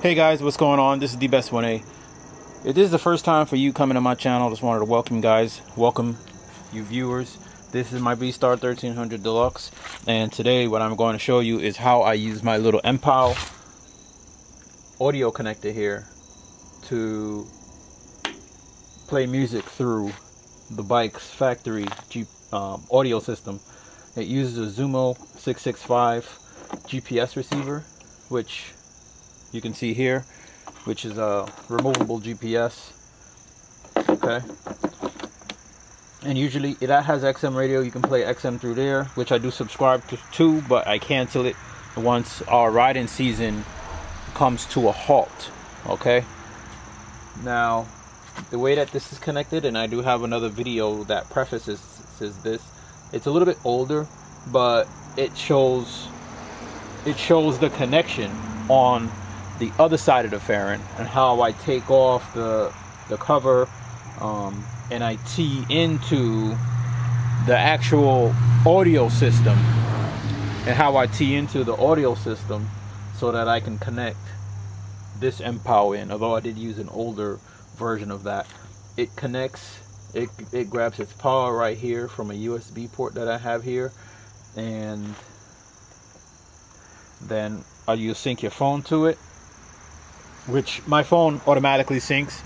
Hey guys, what's going on? This is Dbest1a. If this is the first time for you coming to my channel, just wanted to welcome you guys. Welcome you viewers. This is my V-Star 1300 Deluxe, and today what I'm going to show you is how I use my little MPOW audio connector here to play music through the bike's factory Jeep um, audio system. It uses a Zumo 665 GPS receiver, which you can see here, which is a removable GPS. Okay. And usually that has XM radio. You can play XM through there, which I do subscribe to, to but I cancel it once our riding season comes to a halt. Okay. Now, the way that this is connected, and I do have another video that prefaces this. It's a little bit older, but it shows it shows the connection on the other side of the fairing and how I take off the the cover um, and I tee into the actual audio system and how I tee into the audio system so that I can connect this MPOW in. Although I did use an older version of that it connects it, it grabs its power right here from a USB port that I have here. And then you sync your phone to it which my phone automatically syncs.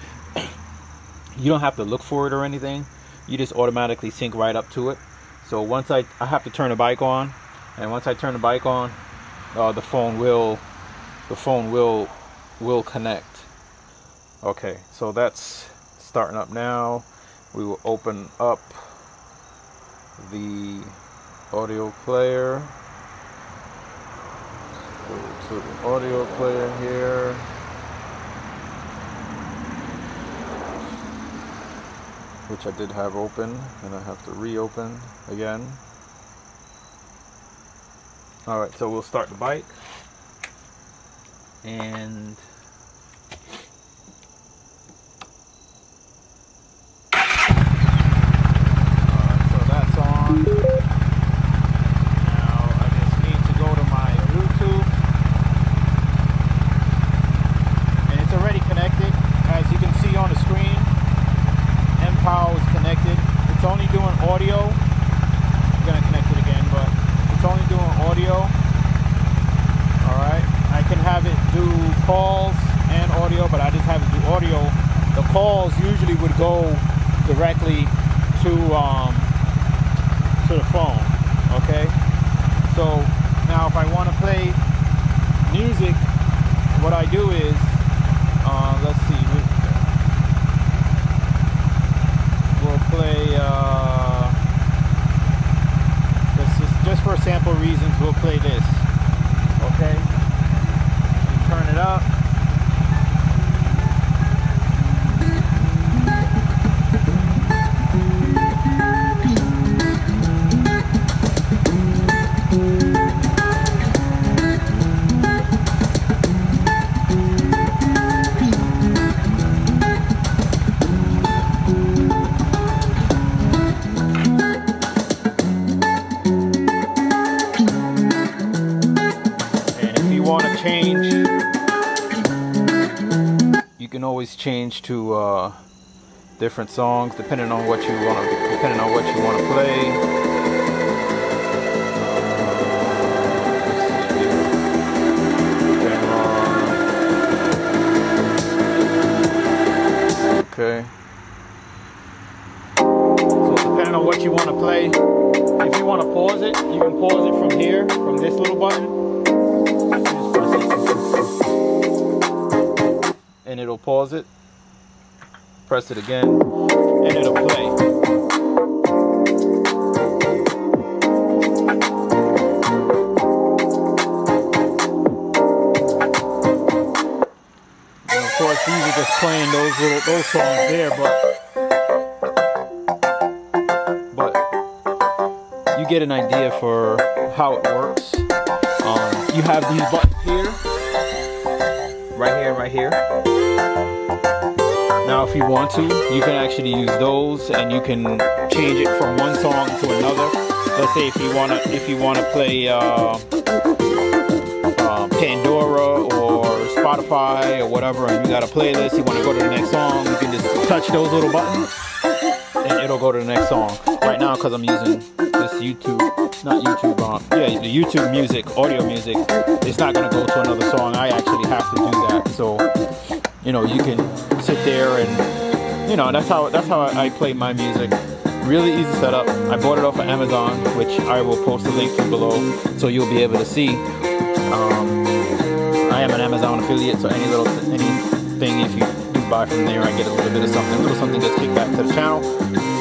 you don't have to look for it or anything. You just automatically sync right up to it. So once I I have to turn the bike on, and once I turn the bike on, uh, the phone will the phone will will connect. Okay, so that's starting up now. We will open up the audio player. Go to the audio player here. Which I did have open and I have to reopen again. Alright, so we'll start the bike and calls and audio, but I just have it do audio. The calls usually would go directly to um, to the phone. Okay, so now if I want to play music, what I do is uh, let's see, we'll play. Uh, this is just for sample reasons. We'll play this. Okay turn it up. Change to uh, different songs depending on what you want to depending on what you want to play. Okay. So depending on what you want to play, if you want to pause it, you can pause it from here, from this little button. And it'll pause it. Press it again and it'll play. And of course these are just playing those little those songs there, but but you get an idea for how it works. Um, you have these buttons here right here and right here. Now if you want to, you can actually use those and you can change it from one song to another. Let's say if you wanna if you wanna play uh, uh, Pandora or Spotify or whatever, and you got a playlist, you want to go to the next song, you can just touch those little buttons, and it'll go to the next song. Right now, because I'm using this YouTube, not YouTube, um, yeah, the YouTube music, audio music, it's not gonna go to another song. I actually have to do that, so you know, you can sit there and you know, that's how that's how I play my music. Really easy setup. I bought it off of Amazon, which I will post a link to below, so you'll be able to see. Um, I am an Amazon affiliate, so any little anything if you do buy from there, I get a little bit of something, a little something gets kicked back to the channel.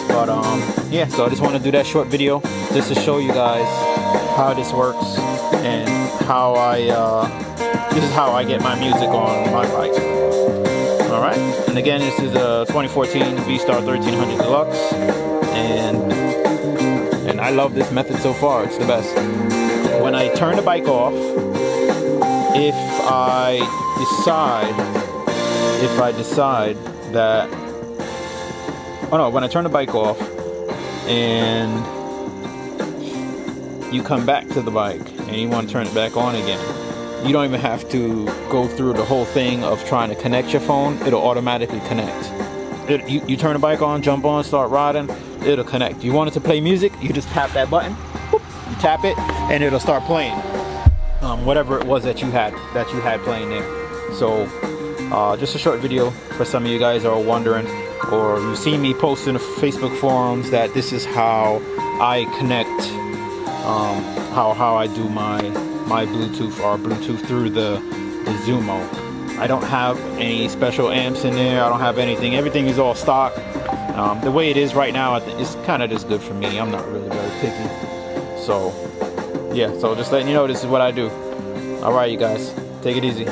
But um, yeah, so I just want to do that short video just to show you guys how this works and how I uh, this is how I get my music on my bike. All right, and again, this is a 2014 V-Star 1300 Deluxe, and and I love this method so far. It's the best. When I turn the bike off, if I decide, if I decide that, oh no, when I turn the bike off and you come back to the bike and you want to turn it back on again, you don't even have to go through the whole thing of trying to connect your phone. It'll automatically connect. It, you, you turn the bike on, jump on, start riding, it'll connect. You want it to play music, you just tap that button, you tap it, and it'll start playing. Um, whatever it was that you had that you had playing there. So uh, just a short video for some of you guys are wondering, or you see me posting in Facebook forums that this is how I connect, um, how how I do my my Bluetooth or Bluetooth through the the Zumo. I don't have any special amps in there. I don't have anything. Everything is all stock. Um, the way it is right now, it's kind of just good for me. I'm not really very picky. So, yeah, so just letting you know this is what I do. All right, you guys, take it easy.